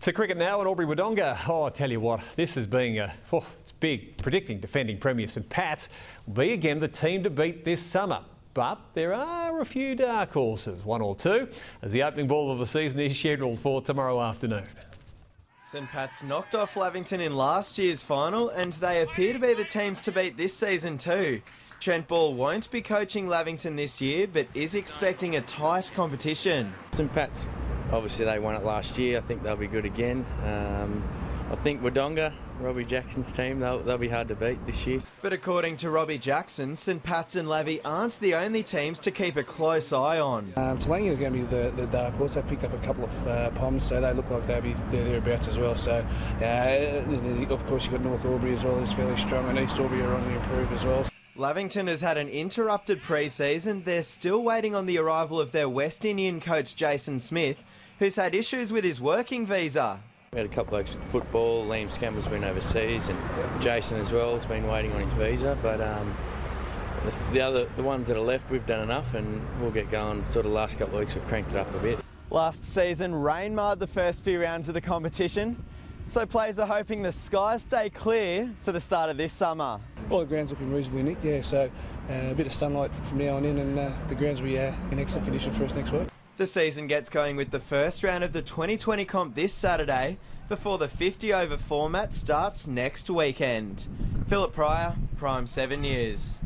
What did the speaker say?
To cricket now at Albury Wodonga. Oh, I tell you what, this is being a, uh, oh, it's big. Predicting defending Premier St Pat's will be again the team to beat this summer. But there are a few dark horses, one or two, as the opening ball of the season is scheduled for tomorrow afternoon. St Pat's knocked off Lavington in last year's final, and they appear to be the teams to beat this season too. Trent Ball won't be coaching Lavington this year, but is expecting a tight competition. St Pat's obviously they won it last year. I think they'll be good again. Um, I think Wodonga, Robbie Jackson's team, they'll, they'll be hard to beat this year. But according to Robbie Jackson, St Pat's and Lavy aren't the only teams to keep a close eye on. Um, Toolangi is going to be the, the dark horse. They picked up a couple of uh, poms, so they look like they'll be there thereabouts as well. So, uh, of course, you've got North Albury as well, who's fairly strong, and East Albury are on the improve as well. Lavington has had an interrupted pre season. They're still waiting on the arrival of their West Indian coach, Jason Smith, who's had issues with his working visa. We had a couple of blokes with football. Liam Scamble's been overseas, and Jason as well has been waiting on his visa. But um, the other, the ones that are left, we've done enough, and we'll get going. Sort of last couple of weeks, we've cranked it up a bit. Last season, rain marred the first few rounds of the competition, so players are hoping the skies stay clear for the start of this summer. Well, the ground's looking reasonably neat, yeah. So uh, a bit of sunlight from now on in, and uh, the grounds will be uh, in excellent condition for us next week. The season gets going with the first round of the 2020 comp this Saturday before the 50 over format starts next weekend. Philip Pryor, Prime 7 News.